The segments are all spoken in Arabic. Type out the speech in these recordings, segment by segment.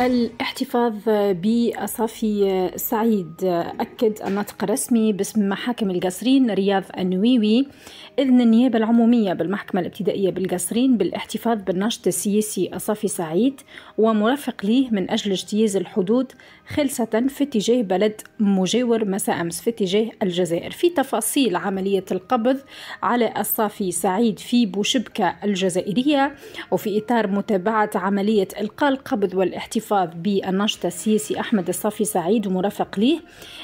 الاحتفاظ بأصافي سعيد. أكد الناطق الرسمي باسم محاكم القصرين رياض النويوي. إذن النيابة العمومية بالمحكمة الابتدائية بالقصرين بالاحتفاظ بالناشط السياسي أصافي سعيد ومرافق ليه من أجل اجتياز الحدود خلصة في اتجاه بلد مجاور مساء أمس في اتجاه الجزائر. في تفاصيل عملية القبض على أصافي سعيد في بوشبكة الجزائرية. وفي إطار متابعة عملية إلقاء القبض والاحتفاظ بالناشط السياسي أحمد الصافي سعيد ومرافق ليه.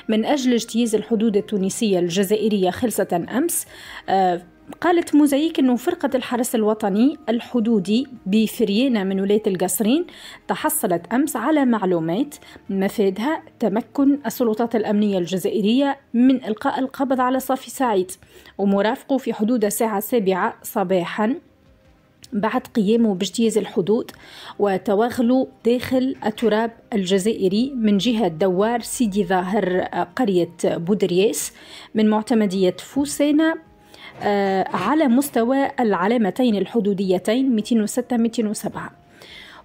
من أجل اجتياز الحدود التونسية الجزائرية خلصة أمس آه، قالت موزايك أنه فرقة الحرس الوطني الحدودي بفريانة من ولاية القصرين تحصلت أمس على معلومات مفادها تمكن السلطات الأمنية الجزائرية من إلقاء القبض على صافي سعيد ومرافقه في حدود الساعة السابعة صباحاً. بعد قيامه باجتياز الحدود وتوغله داخل التراب الجزائري من جهة دوار سيدي ظاهر قرية بودرياس من معتمدية فوسينا آه، على مستوى العلامتين الحدوديتين 206 207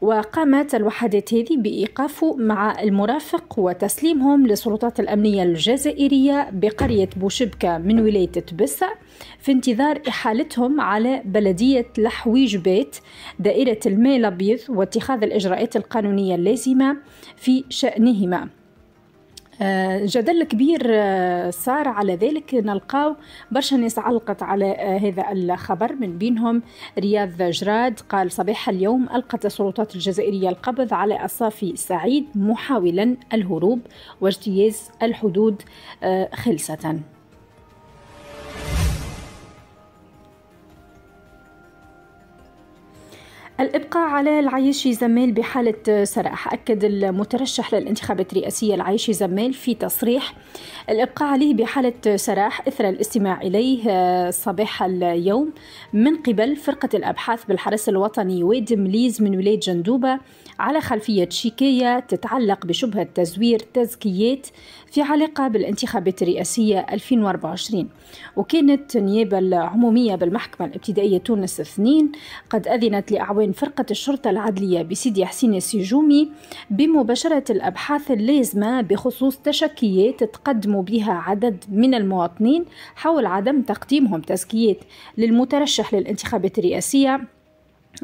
وقامت الوحدات هذه بإيقافه مع المرافق وتسليمهم للسلطات الأمنية الجزائرية بقرية بوشبكة من ولاية تبسة في انتظار إحالتهم على بلدية لحويج بيت دائرة الماء الأبيض واتخاذ الإجراءات القانونية اللازمة في شأنهما. جدل كبير آه، صار على ذلك. نلقاو برشا ناس علقت على آه، هذا الخبر. من بينهم رياض جراد قال صباح اليوم ألقت السلطات الجزائرية القبض على الصافي سعيد محاولا الهروب واجتياز الحدود خلصة. الإبقاء على العيشي زمال بحالة سراح أكد المترشح للانتخابات الرئاسية العيشي زمال في تصريح. الإبقاء عليه بحالة سراح إثر الاستماع إليه آه، صباح اليوم. من قبل فرقة الأبحاث بالحرس الوطني وادي مليز من ولاية جندوبة على خلفية شيكية تتعلق بشبهة تزوير تزكيات في علاقة بالانتخابات الرئاسية 2024 وكانت النيابة العمومية بالمحكمة الابتدائية تونس اثنين قد أذنت لأعوان فرقة الشرطة العدلية بسيدي حسين السجومي بمباشرة الأبحاث اللازمة بخصوص تشكيات تقدم بها عدد من المواطنين حول عدم تقديمهم تزكيات. للمترشح للانتخابات الرئاسية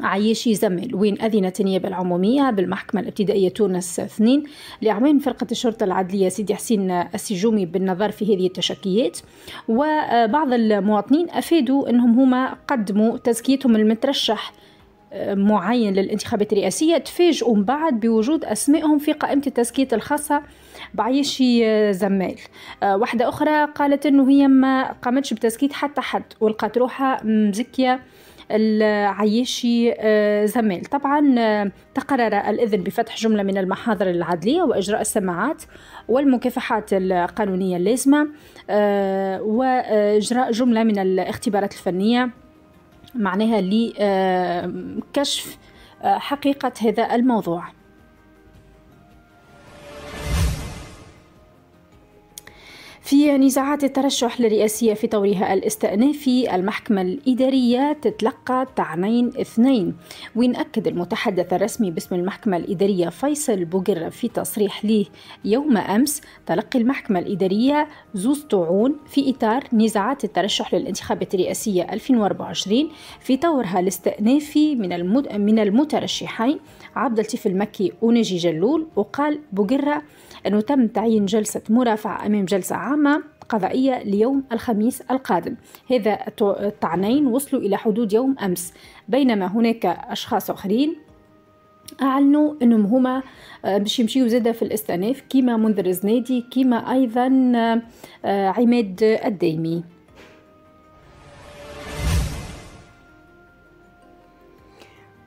عيشي زمل وين أذنت النيابة العمومية بالمحكمة الابتدائية تونس اثنين لأعوان فرقة الشرطة العدلية سيدي حسين السجومي بالنظر في هذه التشكيات. وبعض المواطنين أفادوا أنهم هما قدموا تزكيتهم المترشح معين للانتخابات الرئاسية تفاجئوا من بعد بوجود أسمائهم في قائمة التزكية الخاصة بعيشي زمال. آه، واحدة أخرى قالت أنه هي ما قامتش بتزكية حتى حد ولقات روحها مزكية العيشي آه، زميل طبعا آه، تقرر الإذن بفتح جملة من المحاضر العدلية وإجراء السماعات والمكافحات القانونية اللازمة وإجراء جملة من الاختبارات الفنية. معناها لكشف حقيقة هذا الموضوع. في نزاعات الترشح للرئاسية في طورها الاستئنافي المحكمة الإدارية تتلقى تعنين اثنين. وين أكد المتحدث الرسمي باسم المحكمة الإدارية فيصل بوغر في تصريح له يوم أمس. تلقي المحكمة الإدارية زوز طعون في إطار نزاعات الترشح للانتخابات الرئاسية 2024 في طورها الاستئنافي من من المترشحين. عبد اللطيف المكي ونجي جلول وقال بوغرة أنه تم تعيين جلسة مرافعة أمام جلسة عامة. قضائية ليوم الخميس القادم. هذا الطعنين وصلوا إلى حدود يوم أمس. بينما هناك أشخاص آخرين أعلنوا أنهم هما آه، باش يمشيو زادة في الإستئناف كيما منذر زنادي كيما أيضا آه، عماد الديمي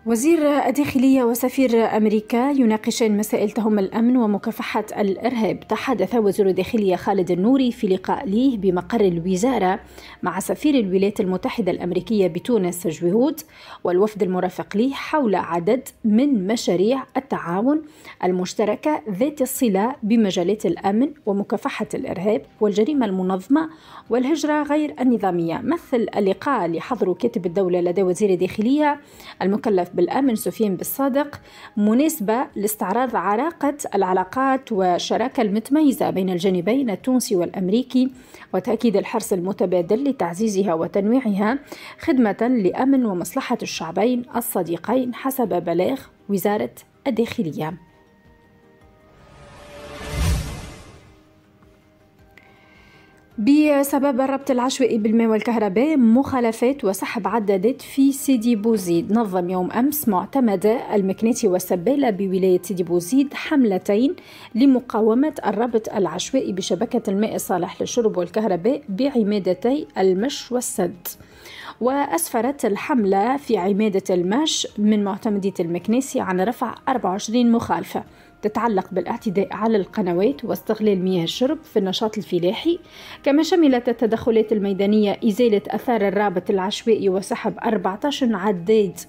وزير الداخلية وسفير أمريكا يناقشان مسائل تهم الأمن ومكافحة الإرهاب. تحدث وزير الداخلية خالد النوري في لقاء ليه بمقر الوزارة مع سفير الولايات المتحدة الأمريكية بتونس جويهود والوفد المرافق له حول عدد من مشاريع التعاون المشتركة ذات الصلة بمجالات الأمن ومكافحة الإرهاب والجريمة المنظمة والهجرة غير النظامية. مثل اللقاء اللي حضره كاتب الدولة لدى وزير الداخلية المكلف بالأمن سفيان بالصادق مناسبة لاستعراض علاقة العلاقات والشراكة المتميزة بين الجانبين التونسي والأمريكي وتأكيد الحرص المتبادل لتعزيزها وتنويعها خدمة لأمن ومصلحة الشعبين الصديقين حسب بلاغ وزارة الداخلية. بسبب الربط العشوائي بالماء والكهرباء مخالفات وسحب عدادات في سيدي بوزيد. نظم يوم أمس معتمد المكناتي والسبالة بولاية سيدي بوزيد حملتين لمقاومة الربط العشوائي بشبكة الماء الصالح للشرب والكهرباء بعمادتي المش والسد. وأسفرت الحملة في عمادة المش من معتمدية المكنيسي عن رفع 24 مخالفة. تتعلق بالاعتداء على القنوات واستغلال مياه الشرب في النشاط الفلاحي. كما شملت التدخلات الميدانية إزالة أثار الرابط العشوائي وسحب 14 عداد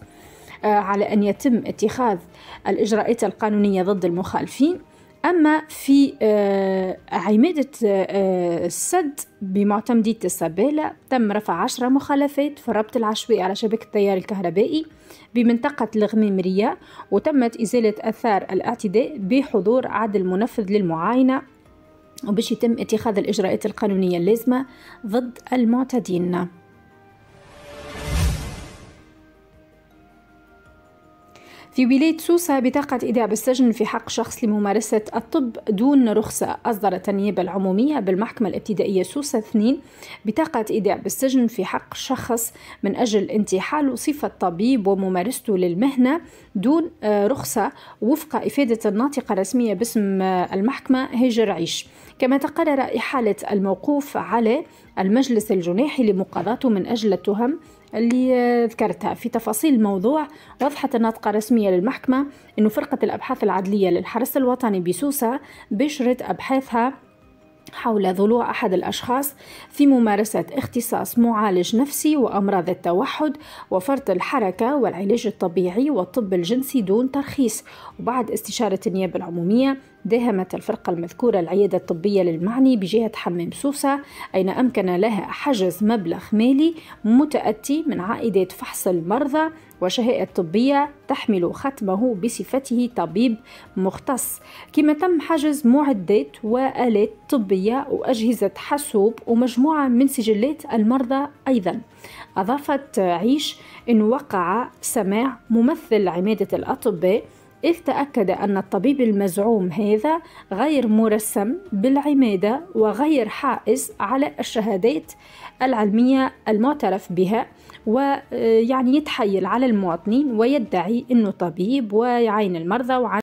آه، على أن يتم اتخاذ الإجراءات القانونية ضد المخالفين. أما في آه، عمادة آه، السد بمعتمدية السبالة تم رفع عشرة مخالفات في الربط العشوائي على شبكة التيار الكهربائي بمنطقة الغميمرية وتمت إزالة أثار الاعتداء بحضور عدل منفذ للمعاينة وباش يتم اتخاذ الإجراءات القانونية اللازمة ضد المعتدين. في ولاية سوسة بطاقة إيداع بالسجن في حق شخص لممارسة الطب دون رخصة. أصدرت النيابة العمومية بالمحكمة الابتدائية سوسة 2 بطاقة إيداع بالسجن في حق شخص من أجل انتحال صفة طبيب وممارسته للمهنة دون آه، رخصة وفق إفادة الناطقة الرسمية باسم آه، المحكمة هجر عيش. كما تقرر إحالة الموقوف على المجلس الجناحي لمقاضاته من أجل التهم اللي ذكرتها. في تفاصيل الموضوع وضحت الناطقة الرسمية للمحكمة أنه فرقة الأبحاث العدلية للحرس الوطني بسوسة بشرت أبحاثها حول ضلوع أحد الأشخاص في ممارسة اختصاص معالج نفسي وأمراض التوحد وفرط الحركة والعلاج الطبيعي والطب الجنسي دون ترخيص. وبعد استشارة النيابة العمومية داهمت الفرقة المذكورة العيادة الطبية للمعني بجهة حمام سوسة أين أمكن لها حجز مبلغ مالي متأتي من عائدات فحص المرضى وشهادة طبية تحمل ختمه بصفته طبيب مختص. كما تم حجز معدات وآلات طبية وأجهزة حاسوب ومجموعة من سجلات المرضى أيضا. أضافت عيش أن وقع سماع ممثل عمادة الأطباء إذ تأكد أن الطبيب المزعوم هذا غير مرسم بالعمادة وغير حائز على الشهادات العلمية المعترف بها ويعني يتحيل على المواطنين ويدعي أنه طبيب ويعين المرضى وعن